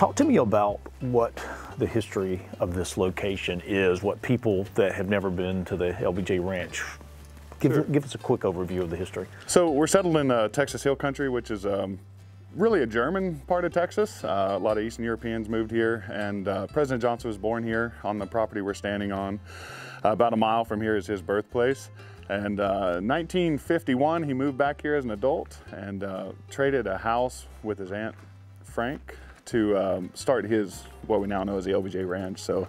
Talk to me about what the history of this location is, what people that have never been to the LBJ Ranch, give, Sure. give us a quick overview of the history. So we're settled in uh, Texas Hill Country, which is um, really a German part of Texas. Uh, a lot of Eastern Europeans moved here, and uh, President Johnson was born here on the property we're standing on. Uh, about a mile from here is his birthplace. And uh, 1951, he moved back here as an adult and uh, traded a house with his aunt Frank to um, start his what we now know as the LBJ Ranch. So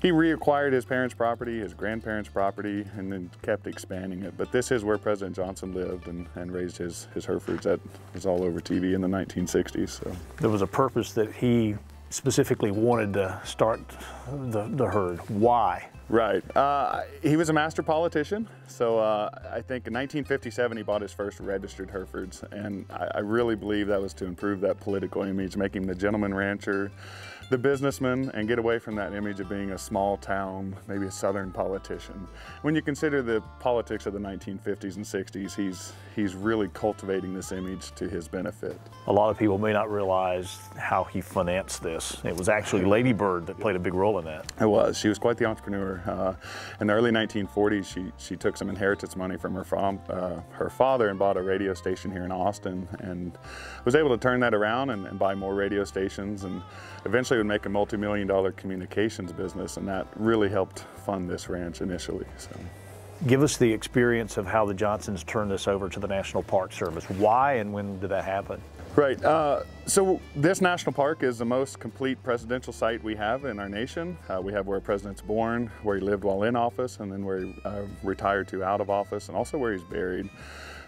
he reacquired his parents' property, his grandparents' property, and then kept expanding it. But this is where President Johnson lived and, and raised his, his Herefords. That was all over TV in the 1960s. So There was a purpose that he specifically wanted to start the, the herd. Why? Right. Uh, he was a master politician. So uh, I think in 1957 he bought his first registered Herefords, and I, I really believe that was to improve that political image, make him the gentleman rancher, the businessman, and get away from that image of being a small town, maybe a southern politician. When you consider the politics of the 1950s and 60s, he's he's really cultivating this image to his benefit. A lot of people may not realize how he financed this. It was actually Lady Bird that played a big role in that. It was. She was quite the entrepreneur. Uh, in the early 1940s, she she took some inheritance money from her fam- uh, her father and bought a radio station here in Austin, and was able to turn that around and, and buy more radio stations, and eventually would make a multi-million dollar communications business, and that really helped fund this ranch initially. So. Give us the experience of how the Johnsons turned this over to the National Park Service. Why and when did that happen? Right. Uh, so this national park is the most complete presidential site we have in our nation. Uh, we have where a president's born, where he lived while in office, and then where he uh, retired to out of office, and also where he's buried.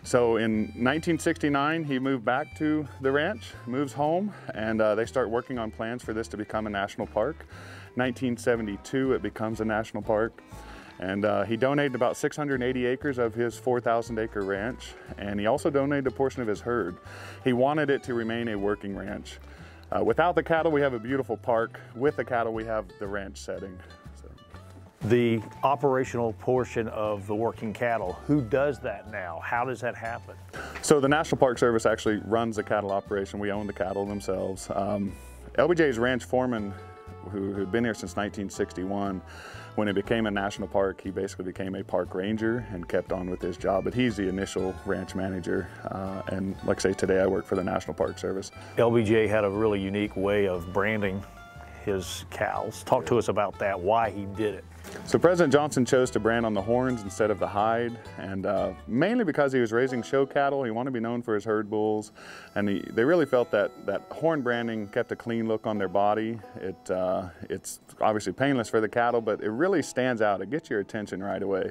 So in 1969, he moved back to the ranch, moves home, and uh, they start working on plans for this to become a national park. 1972, it becomes a national park. And uh, he donated about 680 acres of his 4,000 acre ranch, and he also donated a portion of his herd. He wanted it to remain a working ranch. Uh, without the cattle, we have a beautiful park. With the cattle, we have the ranch setting. The operational portion of the working cattle, who does that now? How does that happen? so the National Park Service actually runs the cattle operation. We own the cattle themselves. Um, LBJ's ranch foreman, who had been here since 1961, when it became a national park, he basically became a park ranger and kept on with his job. But he's the initial ranch manager. Uh, and like I say, today I work for the National Park Service. LBJ had a really unique way of branding his cows. Talk to us about that, why he did it. So President Johnson chose to brand on the horns instead of the hide, and uh, mainly because he was raising show cattle. He wanted to be known for his herd bulls, and he, they really felt that that horn branding kept a clean look on their body. It uh, it's obviously painless for the cattle, but it really stands out. It gets your attention right away.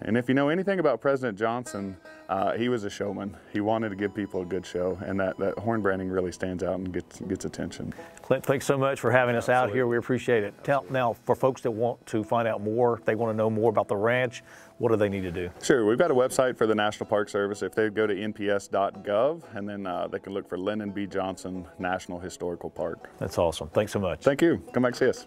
And if you know anything about President Johnson, uh, he was a showman. He wanted to give people a good show, and that, that horn branding really stands out and gets gets attention. Clint, thanks so much for having us out here. We appreciate it. Tell, now, for folks that want to find out more, if they want to know more about the ranch, what do they need to do? Sure, we've got a website for the National Park Service. If they go to nps.gov, and then uh, they can look for Lyndon B. Johnson National Historical Park. That's awesome. Thanks so much. Thank you. Come back see us.